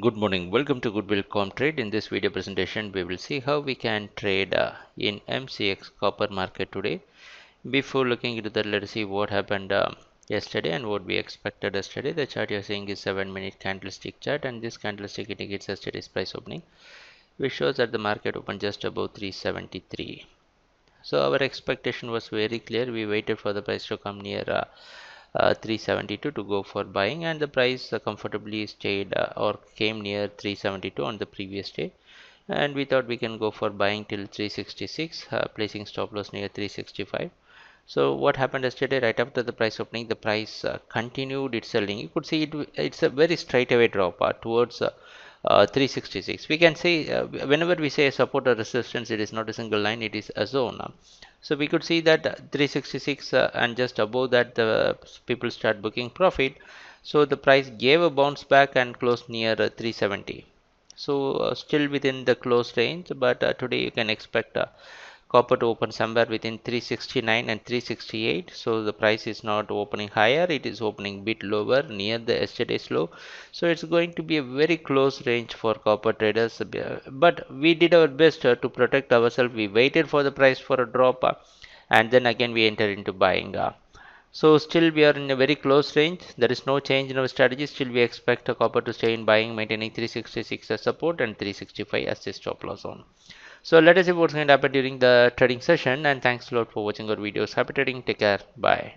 Good morning. Welcome to Goodwill Comtrade. In this video presentation, we will see how we can trade uh, in MCX copper market today. Before looking into that, let us see what happened uh, yesterday and what we expected yesterday. The chart you're seeing is 7 minute candlestick chart and this candlestick indicates yesterday's price opening which shows that the market opened just above 373. So our expectation was very clear. We waited for the price to come near uh, uh, 372 to go for buying and the price uh, comfortably stayed uh, or came near 372 on the previous day. And we thought we can go for buying till 366 uh, placing stop loss near 365 so what happened yesterday right after the price opening the price uh, continued its selling. You could see it it's a very straight away drop towards uh, 366 we can say uh, whenever we say support or resistance it is not a single line it is a zone. So we could see that 366 uh, and just above that the people start booking profit. So the price gave a bounce back and closed near uh, 370 so uh, still within the close range but today you can expect copper to open somewhere within 369 and 368 so the price is not opening higher. It is opening bit lower near the yesterday's low so it's going to be a very close range for copper traders. But we did our best to protect ourselves. We waited for the price for a drop and then again we enter into buying. So still we are in a very close range. There is no change in our strategy. Still we expect a copper to stay in buying maintaining 366 as support and 365 as the stop loss zone so let us see what's going to happen during the trading session and thanks a lot for watching our videos. Happy trading. Take care. Bye